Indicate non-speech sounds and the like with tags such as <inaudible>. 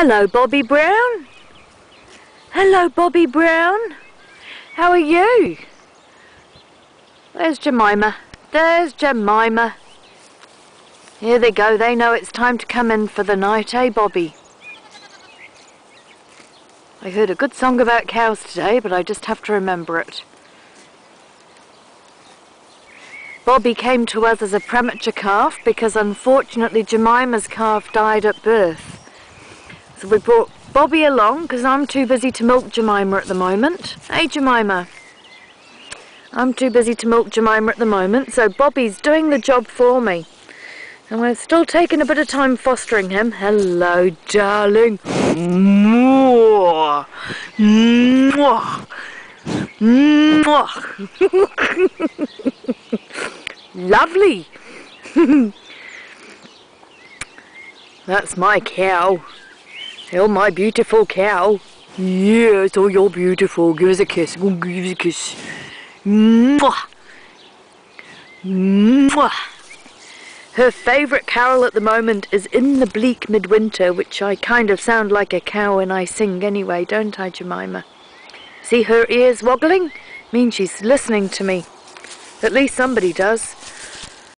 Hello, Bobby Brown. Hello, Bobby Brown. How are you? There's Jemima. There's Jemima. Here they go. They know it's time to come in for the night, eh, Bobby? I heard a good song about cows today, but I just have to remember it. Bobby came to us as a premature calf because unfortunately Jemima's calf died at birth. So we brought Bobby along because I'm too busy to milk Jemima at the moment. Hey Jemima. I'm too busy to milk Jemima at the moment, so Bobby's doing the job for me. And we're still taking a bit of time fostering him. Hello, darling. Mwah. Mwah. Mwah. Lovely. <laughs> That's my cow. Oh, my beautiful cow. Yes, oh, you're beautiful. Give us a kiss. Give us a kiss. Mwah. Mwah. Her favourite carol at the moment is In the Bleak Midwinter, which I kind of sound like a cow when I sing anyway, don't I, Jemima? See her ears woggling? Means she's listening to me. At least somebody does.